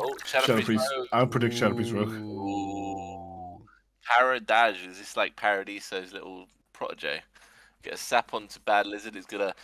Oh, Shadow, Shadow Priest. Priest. I'll predict Shadow Priest Rogue. Ooh. Paradage is this like Paradiso's little protege? Get a sap onto Bad Lizard. He's gonna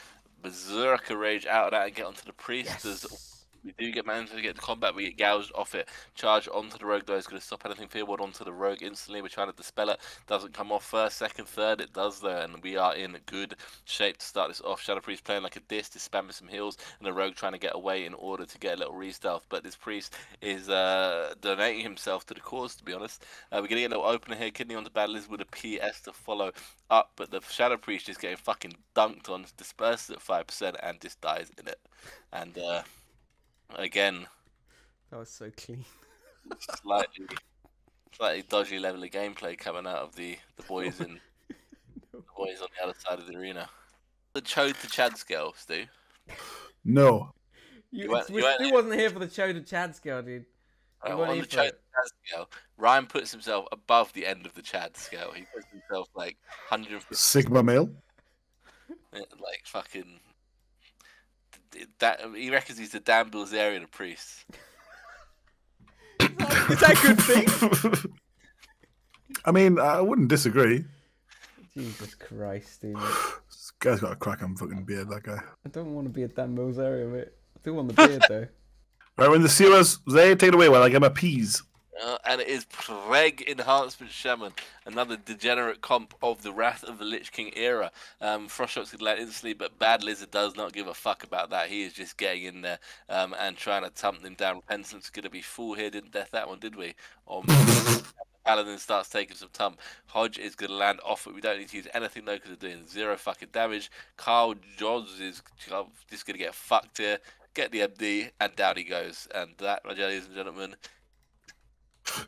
berserker rage out of that and get onto the priest. There's we do get managed to get the combat, we get gouged off it. Charge onto the rogue though is going to stop anything forward onto the rogue instantly. We're trying to dispel it. Doesn't come off first, second, third. It does though, and we are in good shape to start this off. Shadow Priest playing like a disc, is spamming some heals, and the rogue trying to get away in order to get a little re-stealth. But this priest is uh, donating himself to the cause, to be honest. Uh, we're going to get a little opener here. Kidney onto Bad Lizard with a PS to follow up, but the Shadow Priest is getting fucking dunked on, disperses at 5%, and just dies in it. And uh, again, That was so clean. slightly, slightly dodgy level of gameplay coming out of the, the boys in the boys on the other side of the arena. The Chode to Chad scale, Stu. No. You, went- you Stu wasn't here for the Chode to Chad scale, dude. You Uh, on the for Chode to it. Chad scale, Ryan puts himself above the end of the Chad scale. He puts himself like hundred Sigma male. like fucking. That he reckons he's the Dan Bilzerian of priests. Is that a good thing? I mean, I wouldn't disagree. Jesus Christ, dude. This guy's got a crack on fucking beard, that guy. I don't want to be a Dan Bilzerian, mate. I do want the beard, though. Right, when the Sealers, they take it away while I get my peas. Uh, and it is Preg Enhancement Shaman, another degenerate comp of the Wrath of the Lich King era. Um, going to land instantly, but Bad Lizard does not give a fuck about that. He is just getting in there um, and trying to tump them down. Repentance is going to be full here. Didn't death that one, did we? Or Paladin starts taking some tump. Hodge is going to land off it. We don't need to use anything though because they're doing zero fucking damage. Carl Johns is just going to get fucked here. Get the MD, and down he goes. And that, my ladies and gentlemen,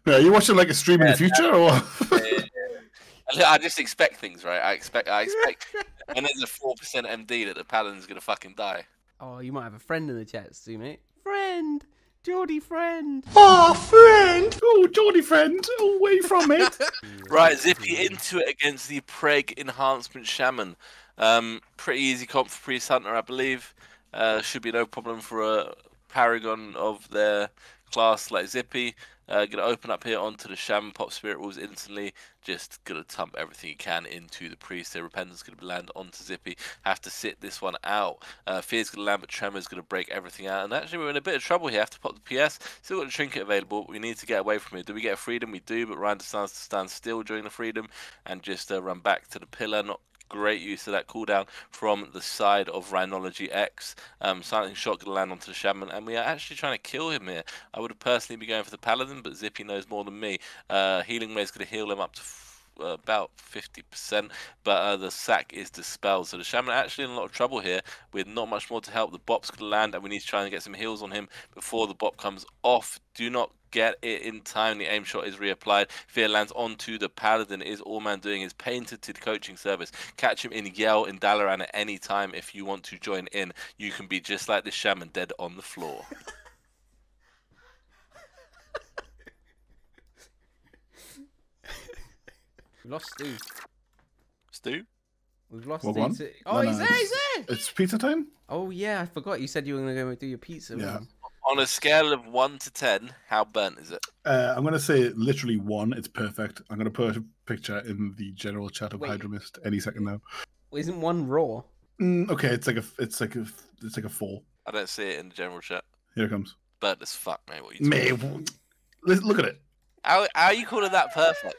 Yeah, you watching like a stream in the future, or? I I just expect things, right? I expect, I expect, and there's a four percent MD that the paladin's gonna fucking die. Oh, you might have a friend in the chat, Stu, mate. Friend! Geordie friend! oh, friend! Oh, Geordie friend, away from it. Right, Zippy into it against the Preg Enhancement Shaman. Um, pretty easy comp for Priest Hunter, I believe. Uh, should be no problem for a paragon of their class like Zippy. Uh, gonna open up here onto the Shaman, pop Spirit Wolves instantly. Just gonna dump everything you can into the Priest. Their Repentance gonna land onto Zippy. Have to sit this one out. Uh, Fear's gonna land, but Tremor's gonna break everything out. And actually, we're in a bit of trouble here. Have to pop the PS. Still got the Trinket available. We need to get away from it. Do we get a Freedom? We do, but Ryan decides to stand still during the Freedom and just uh, run back to the pillar. Not great use of that cooldown from the side of Rhinology X. Um, Silent Shot going to land onto the Shaman, and we are actually trying to kill him here. I would have personally be going for the Paladin, but Zippy knows more than me. Uh, healing Wave is going to heal him up to about 50%, but uh, the sack is dispelled. So the Shaman actually in a lot of trouble here with not much more to help. The Bop's going to land, and we need to try and get some heals on him before the Bop comes off. Do not get it in time. The aim shot is reapplied. Fear lands onto the Paladin. Is all man doing is painted to the coaching service. Catch him in Yell in Dalaran at any time if you want to join in. You can be just like the Shaman, dead on the floor. We've lost Stu. Stu? We've lost What Stu. one? to- Oh, No, he's no, there, it's- he's there! It's pizza time. Oh, yeah, I forgot. You said you were going to go do your pizza. Yeah. man. On a scale of 1 to 10, how burnt is it? Uh, I'm gonna say literally one. It's perfect. I'm gonna put a picture in the general chat of Wait. Hydramist any second now. Isn't one raw? Mm, okay, it's like a, it's like a, it's like a four. I don't see it in the general chat. Here it comes. Burnt as fuck, mate. What are you talking Mate, look look at it. How, how are you calling that perfect?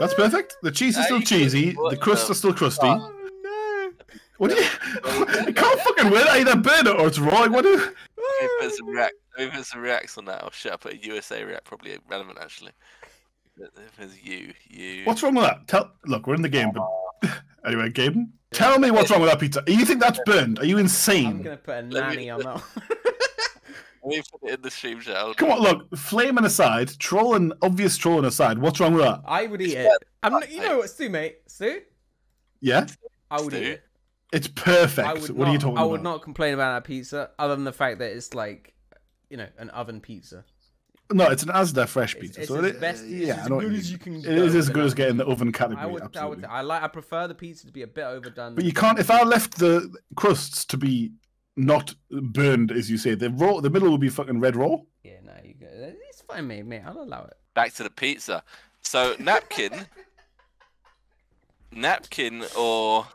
That's perfect. The cheese is How still cheesy. The crusts the are still crusty. fuck? Oh, What do you? you can't fucking win. Either burn it or it's raw. What do? Let me put some react. Let me put some reacts on that. Oh shit! I put a USA react. Probably relevant actually. If it's you, you. What's wrong with that? Tell. Look, we're in the game, but anyway, Gaben, tell me what's wrong with that pizza. You think that's burned? Are you insane? I'm going to put a Let me- nanny on that one. Let me put it in the stream chat. Come on. on, look. Flaming aside, trolling, obvious trolling aside. What's wrong with that? I would eat it. I'm not, you know what, Stu, mate? Stu? Yeah, I would eat it. it's perfect. What not, are you talking about? I about? would not complain about that pizza, other than the fact that it's like, you know, an oven pizza. No, it's an Asda fresh pizza. it's so as it, best, it's yeah, as I know what good as you can. It is go as with good an as getting the oven. oven category. I would, I would, I like, I prefer the pizza to be a bit overdone. But you can't. If I left the crusts to be not burned, as you say. The raw, the middle will be fucking red raw. Yeah, no, you go. It's fine, mate. Mate, I'll allow it. Back to the pizza. So napkin, napkin or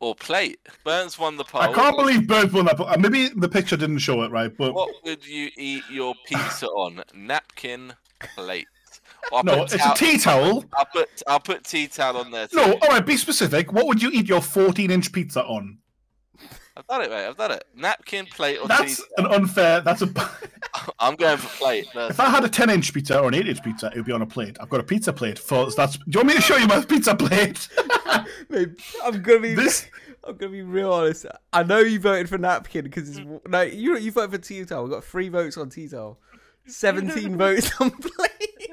or plate. Burns won the poll. I can't believe Burns won that. But maybe the picture didn't show it right, but What would you eat your pizza on? Napkin, plate. I'll no, it's towel- a tea towel. I'll put I'll put tea towel on there. Too. No, all right, be specific. What would you eat your 14-inch pizza on? I've done it, mate. I've done it. Napkin, plate, or That's tea. an unfair. That's a. I'm going for plate. If I had a 10-inch pizza or an 8-inch pizza, it would be on a plate. I've got a pizza plate. For that's. Do you want me to show you my pizza plate? Mate, I'm gonna be. This- I'm gonna be real honest. I know you voted for napkin because it's mm. no. You you voted for tea towel. We got three votes on tea towel. Seventeen votes on plate.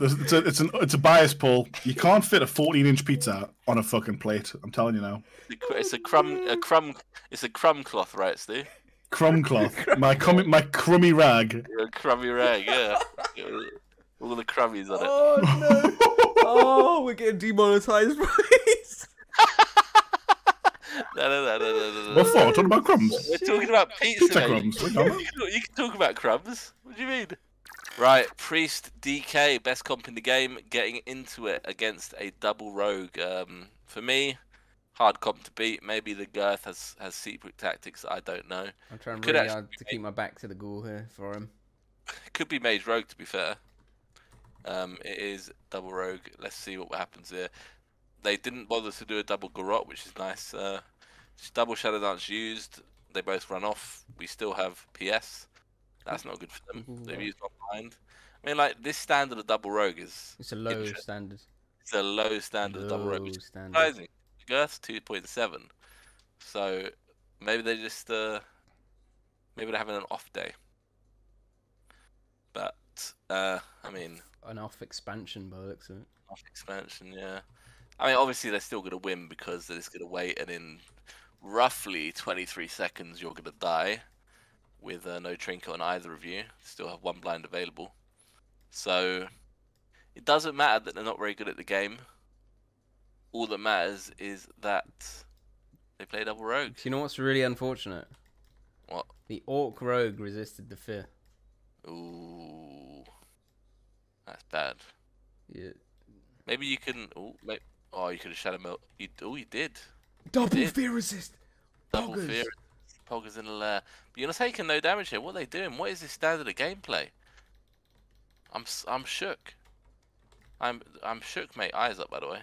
It's a, it's, an, it's a bias poll. You can't fit a 14-inch pizza on a fucking plate. I'm telling you now. It's a crumb, a crumb. It's a crumb cloth, right, Steve? Crumb cloth. my crummy, my crummy rag. A crummy rag, yeah. All the crummies on it. Oh no! Oh, we're getting demonetized, boys. No, no, no, no, no, no, no. What for? Talking about crumbs. We're talking about pizza. Pizza mate. crumbs. You can, you can talk about crumbs. What do you mean? Right, Priest DK, best comp in the game, getting into it against a double rogue. Um, for me, hard comp to beat. Maybe the Girth has has secret tactics I don't know. I'm trying Could really hard to keep my back to the goal here for him. Could be Mage Rogue, to be fair. Um, it is double rogue. Let's see what happens here. They didn't bother to do a double Garrote, which is nice. Uh, double Shadow Dance used. They both run off. We still have PS. That's not good for them. They've Ooh. used one blind. I mean, like this standard of double rogue is It's a low standard. it's a low standard of double rogue, which Low is standard. surprising. Girth's two point seven, so maybe they just uh, maybe they're having an off day. But uh, I mean, An off expansion by the looks of it. off expansion, yeah. I mean, obviously they're still gonna win because they're just gonna wait, and in roughly 23 seconds you're gonna die with uh, no trinket on either of you. Still have one blind available, so it doesn't matter that they're not very good at the game. All that matters is that they play double rogue. Do you know what's really unfortunate? What? The orc rogue resisted the fear. Ooh, that's bad. Yeah. Maybe you can. Ooh, may Oh, you could have shadow meld. You. Oh, you did. Double did. fear resist. Double Poggers. fear. Poggers in the lair. But you're not taking no damage here. What are they doing? What is this standard of gameplay? I'm s- I'm shook. I'm I'm shook, mate. Eyes up, by the way.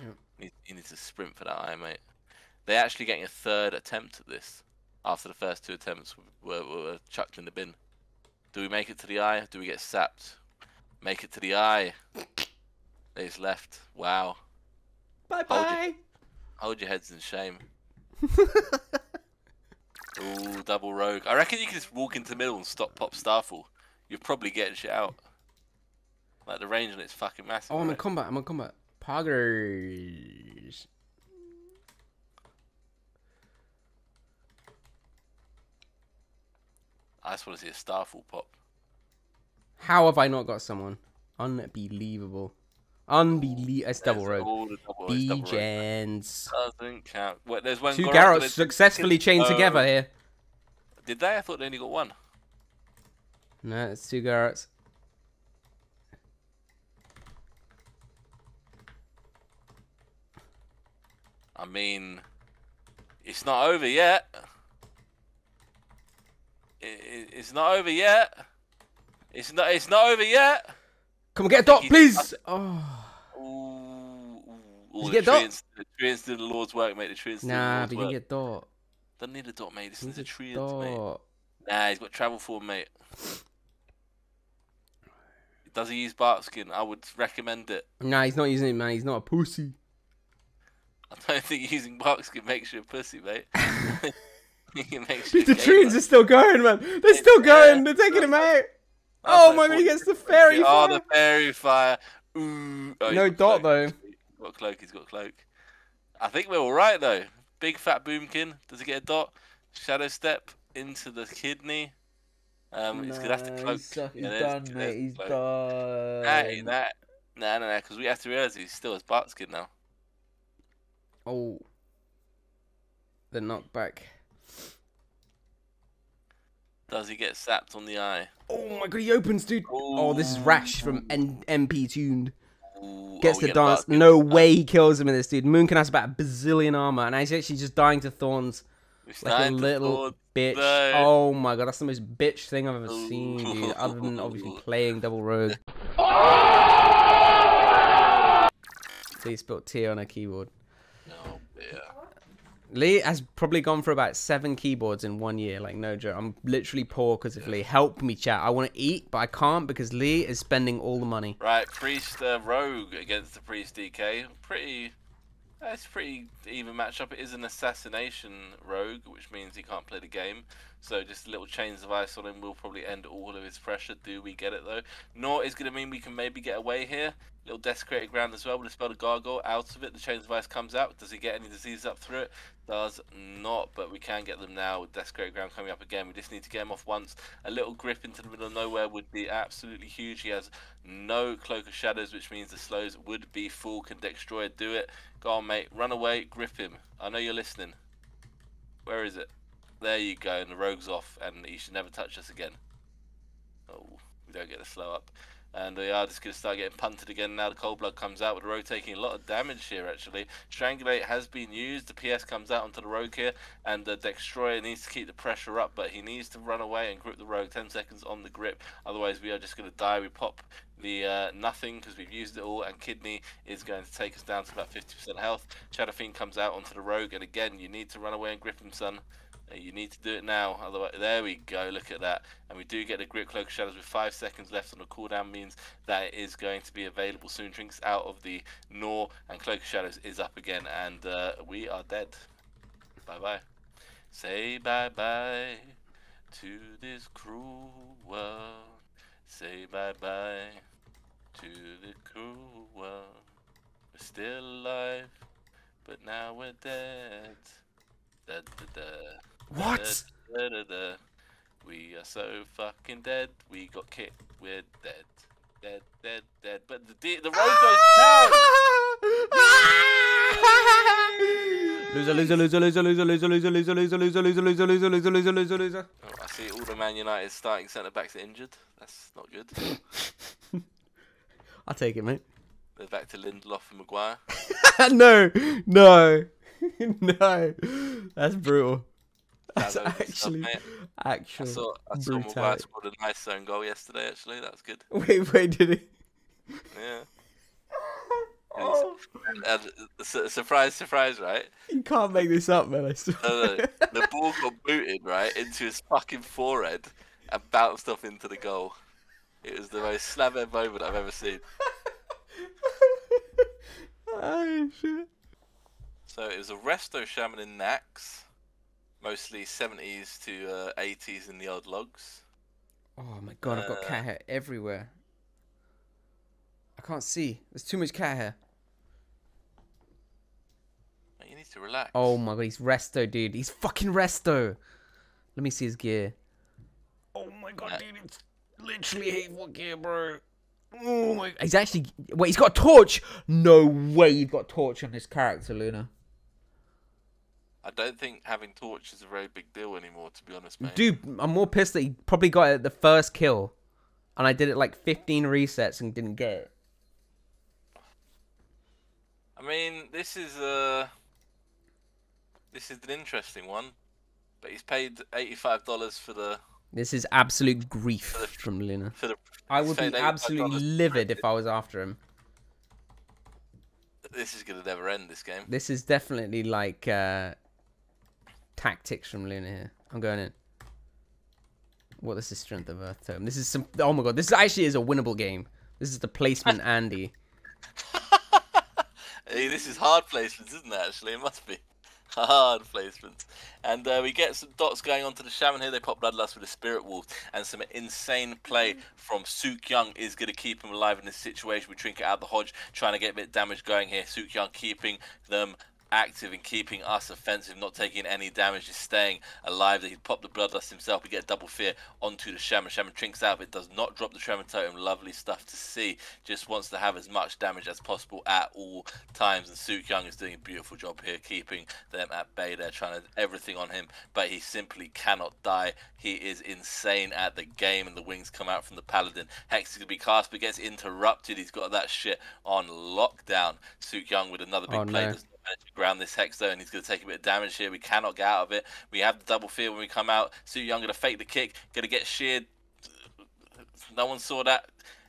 Yeah. You, you need to sprint for that eye, mate. They're actually getting a third attempt at this after the first two attempts were, were, were chucked in the bin. Do we make it to the eye? Do we get sapped? Make it to the eye. They's left. Wow. Bye Hold bye. Hold your heads in shame. Ooh, double rogue. I reckon you can just walk into the middle and stop pop Starfall. You're probably getting shit out. Like the range on it's fucking massive. oh, I'm in right? combat. I'm in combat. Poggers. I just want to see a Starfall pop. How have I not got someone? Unbelievable. Unbelievable. It's double double, it's. B-gens. Doesn't count. Wait, there's one. Two Garrotes successfully chained Oh, together here. Did they? I thought they only got one. No, it's two Garrotes. I mean, it's not over yet. I- I- it's not over yet. It's not. It's not over yet. Come on, get a dot, please. Oh. Ooh, ooh. The get dot? treants, the treants do the Lord's work, mate. The do the Nah, Lord's but you work. can get dot. Doesn't need a dot, mate. This is a treants, mate. Nah, he's got travel form, mate. Does he use bark skin? I would recommend it. Nah, he's not using it, man. He's not a pussy. I don't think using bark skin makes you a pussy, mate. it makes you The trees are still going, man. They're still going. They're taking him out. Oh my god, he gets the faerie fire. Oh, the faerie fire. Ooh. Oh, No dot, cloak. though. He's got cloak. He's got cloak. I think we're all right though. Big fat boomkin. Does he get a dot? Shadow step into the kidney. Um, he's gonna have to cloak. Yeah, there's- there's cloak. Nah, he- nah, nah, nah, because we have to realize he still has bark skin now. Oh. the knockback. Does he get sapped on the eye? Oh my god, he opens, dude. Oh, this is Rash from N- MP Tuned. Ooh, Gets oh, the dance. No way he kills him in this, dude. Moonkin has about a bazillion armor, and he's actually just dying to thorns It's like a little bitch. No. Oh my god, that's the most bitch thing I've ever seen, dude. Other than obviously playing double rogue. Please spelled T on a keyboard. Oh, dear. Lee has probably gone for about seven keyboards in one year. Like no joke, I'm literally poor because of Lee. Help me, chat. I want to eat, but I can't because Lee is spending all the money. Right, Priest uh, Rogue against the Priest DK. Pretty. That's pretty even matchup. It is an assassination rogue, which means he can't play the game. So just a little chains of ice on him will probably end all of his pressure. Do we get it though? Nor is going to mean we can maybe get away here. Little desecrated ground as well. We'll spell the gargoyle out of it. The chains of ice comes out. Does he get any disease up through it? Does not, but we can get them now with desecrated ground coming up again. We just need to get him off once. A little grip into the middle of nowhere would be absolutely huge. He has no cloak of shadows, which means the slows would be full. Can Dextroid do it? Go on, mate. Run away. Grip him. I know you're listening. Where is it? There you go. And the rogue's off, and he should never touch us again. Oh, we don't get the slow up. And we are just going to start getting punted again. Now the cold blood comes out with the rogue taking a lot of damage here, actually. Strangulate has been used. The PS comes out onto the rogue here. And the Dextroyer needs to keep the pressure up, but he needs to run away and grip the rogue. 10 seconds on the grip. Otherwise, we are just going to die. We pop the uh, nothing because we've used it all. And Kidney is going to take us down to about 50% health. Shadow Fiend comes out onto the rogue. And again, you need to run away and grip him, son. You need to do it now, otherwise there we go. Look at that, and we do get the grip cloak shadows with five seconds left on the cooldown. Means that it is going to be available soon. Drinks out of the Nor and cloak shadows is up again, and uh, we are dead. Bye bye. Say bye bye to this cruel world. Say bye bye to the cruel world. We're still alive, but now we're dead. Da, da, da. What? Da, da, da. We are so fucking dead. We got kicked. We're dead. Dead, dead, dead. But the de- the road goes down. Loser, loser, loser, loser, loser, loser, loser, loser, loser, loser, loser, loser, loser, loser, loser, loser, loser. Oh, I see all the Man United starting centre backs are injured. That's not good. I'll take it, mate. They're back to Lindelof and Maguire. no, no, no. That's brutal. That's good stuff, actually. I saw, I saw Maguire brutality. scored a nice own goal yesterday. Actually, that's good. Wait, wait, did he? Yeah. And he's- oh. and surprise, surprise, right? You can't make this up, man. I swear. No, no, the ball got booted right into his fucking forehead and bounced off into the goal. It was the most slabhead moment I've ever seen. oh shit. So it was a resto shaman in Nax, mostly 70s to uh, 80s in the old logs. Oh my god, I've got Uh, cat hair everywhere. I can't see. There's too much cat hair. You need to relax. Oh my god, he's resto, dude. He's fucking resto. Let me see his gear. Oh my god, Uh, dude, it's literally hateful gear, bro. Oh my. He's actually wait. He's got a torch. No way, you've got a torch on this character, Luna. I don't think having torch is a very big deal anymore, to be honest, mate. Dude, I'm more pissed that he probably got it at the first kill, and I did it like 15 resets and didn't get it. I mean, this is uh this is an interesting one, but he's paid eighty-five dollars for the This is absolute grief from Luna. for the. I would be absolutely livid if I was after him. This is gonna never end. This game. This is definitely like uh, tactics from Luna here. I'm going in. What is the strength of Earth Tome? This is some. Oh my god, this actually is a winnable game. This is the placement Andy. Hey, this is hard placements, isn't it? Actually, it must be hard placements. And uh, we get some dots going onto the shaman here. They pop bloodlust with a spirit wolf, and some insane play from Suk Young is going to keep him alive in this situation. We trinket out the hodge, trying to get a bit of damage going here. Suk Young keeping them active in keeping us offensive, not taking any damage, just staying alive. That he'd pop the bloodlust himself. We get a double fear onto the Shaman. Shaman trinks out, but does not drop the Tremor Totem. Lovely stuff to see. Just wants to have as much damage as possible at all times. And Sook Young is doing a beautiful job here, keeping them at bay. They're trying to everything on him, but he simply cannot die. He is insane at the game, and the wings come out from the Paladin. Hex is going to be cast, but gets interrupted. He's got that shit on lockdown. Sook Young with another big Oh, play. no. Does not manage to ground this Hex though, and he's going to take a bit of damage here. We cannot get out of it. We have the double fear when we come out. Sook Young going to fake the kick, going to get sheared. No one saw that.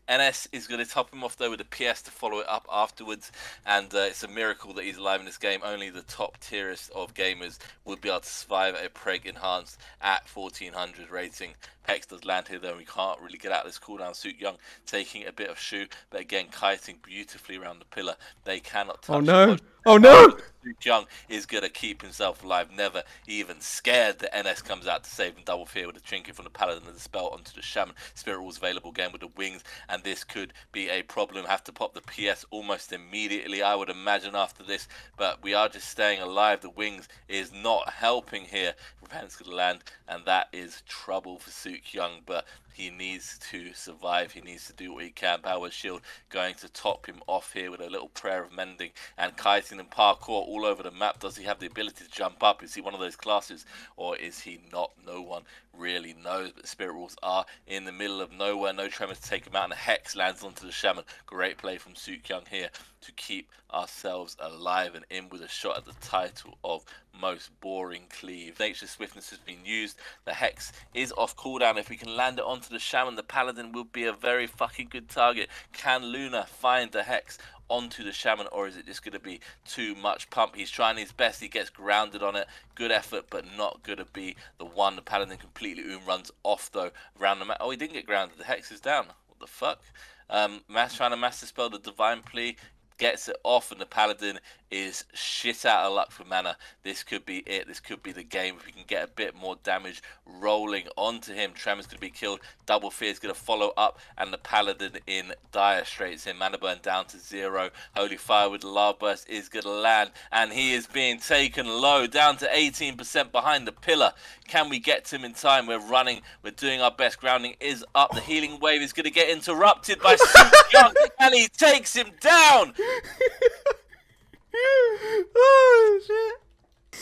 NS is going to top him off though with a PS to follow it up afterwards, and uh, it's a miracle that he's alive in this game. Only the top tierest of gamers would be able to survive a Preg enhanced at 1400 rating. Hex does land here though, and we can't really get out of this cooldown. Suit Young taking a bit of shoe, but again kiting beautifully around the pillar. They cannot touch. Oh no! Oh no! Young is going to keep himself alive, never even scared that NS comes out to save him. Double fear with a trinket from the Paladin and the spell onto the Shaman. Spirit Wolves available again with the wings, and this could be a problem. Have to pop the PS almost immediately, I would imagine, after this, but we are just staying alive. The wings is not helping here. Repentance to land, and that is trouble for Sook Young, but he needs to survive. He needs to do what he can. Power Shield going to top him off here with a little prayer of mending and kiting and parkour all over the map. Does he have the ability to jump up? Is he one of those classes or is he not? No one really knows. But Spirit Wolves are in the middle of nowhere. No tremors to take him out. And Hex lands onto the Shaman. Great play from Sook Young here to keep ourselves alive and in with a shot at the title of most boring cleave. Nature's swiftness has been used. The Hex is off cooldown. If we can land it onto the Shaman, the Paladin will be a very fucking good target. Can Luna find the Hex onto the Shaman, or is it just going to be too much pump? He's trying his best. He gets grounded on it. Good effort, but not going to be the one. The Paladin completely oom runs off, though, around the map. Oh, he didn't get grounded. The Hex is down. What the fuck? Um, Mass trying to master spell the Divine Plea gets it off, and the Paladin is shit out of luck for mana. This could be it. This could be the game. If we can get a bit more damage rolling onto him, Tremor's going to be killed. Double Fear is going to follow up, and the Paladin in dire straits. Him mana burn down to zero. Holy Fire with the Lava Burst is going to land, and he is being taken low, down to 18% behind the pillar. Can we get to him in time? We're running. We're doing our best. Grounding is up. The healing wave is going to get interrupted by Young, and he takes him down. oh shit!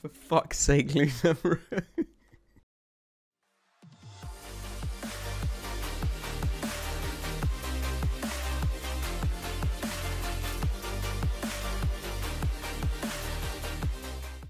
For fuck's sake, Luna, bro.